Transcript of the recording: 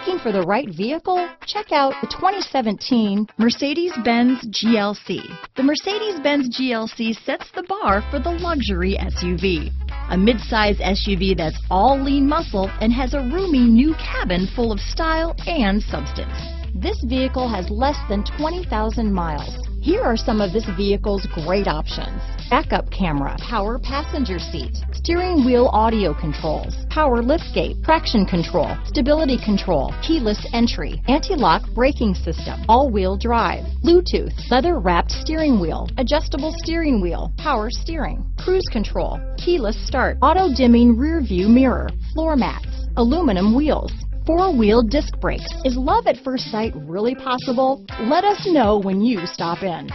Looking for the right vehicle? Check out the 2017 Mercedes-Benz GLC. The Mercedes-Benz GLC sets the bar for the luxury SUV. A midsize SUV that's all lean muscle and has a roomy new cabin full of style and substance. This vehicle has less than 20,000 miles. Here are some of this vehicle's great options. Backup camera, power passenger seat, steering wheel audio controls, power liftgate, traction control, stability control, keyless entry, anti-lock braking system, all-wheel drive, Bluetooth, leather-wrapped steering wheel, adjustable steering wheel, power steering, cruise control, keyless start, auto-dimming rear view mirror, floor mats, aluminum wheels, four-wheel disc brakes. Is love at first sight really possible? Let us know when you stop in.